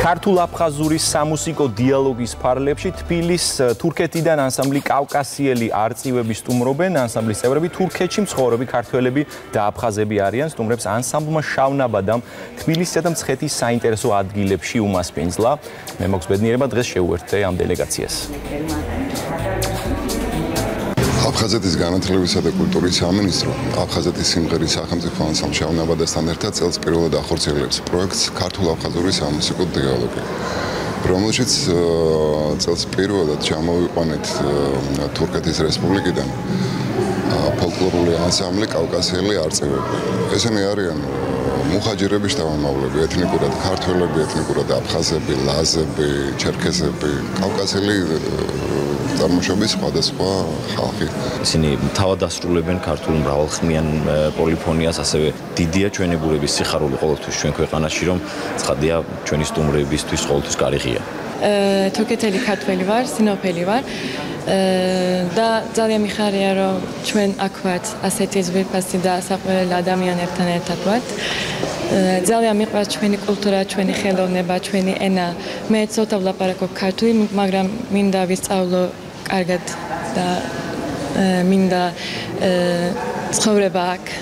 ქართულ-აფხაზური სამუსიკო დიალოგის ფარლებში თბილის თურქეთიდან ანსამბლი კავკასიელი არწივები სტუმრობენ. ანსამბლის წევრები თურქეთში მცხოვრები ქართველები და აფხაზები არიან. სტუმრებს ანსამბლმა შავნაბადამ თბილისსა და მცხეთის საინტერესო ადგილებში უმასპინძლა. მე მაქვს ბედნიერება დღეს შეუერთდე ამ დელეგაციას. აფხაზეთის განათლებისა და კულტურის სამინისტრო აფხაზეთის სიმღერის სახელმწიფო ანსამბლ შავნაბადასთან ერთად წელს პირველად ახორციელებს პროექტს ქართულ-აფხაზური სამუსიკო დიალოგი. რომელშიც წელს პირველად ჩამოვიყვანეთ თურქეთის რესპუბლიკიდან ფოლკლორული ანსამბლი კავკასიელი არწივები. ესენი არიან მუხაჯირები შთამომავლები, ეთნიკურად ქართველები, ეთნიკურად აფხაზები, ლაზები, ჩერქეზები, კავკასიელი წარმოშობის სხვადასხვა ხალხი. ისინი თავად ასრულებენ ქართულ მრავალხმიან პოლიფონიას, ასევე დიდია ჩვენი ბურების სიხარული ყოველთვის ჩვენ ქვეყანაში, რომ ცხადია ჩვენი სტუმრებისთვის ყოველთვის კარიღია. თურქეთელი ქართველი ვარ, სინოფელი ვარ. და ძალიან მიხარია რომ ჩვენ აქ ვართ ასეთი ზვირფასი და საყვარელი ადამიანებთან ერთად ვართ. ძალიან მიყვარს ჩვენი კულტურა, ჩვენი ხელოვნება, ჩვენი ენა. მე ცოტა ვლაპარაკობ ქართული, მაგრამ მინდა ვისწავლო კარგად და მინდა ცხოვრება აქ.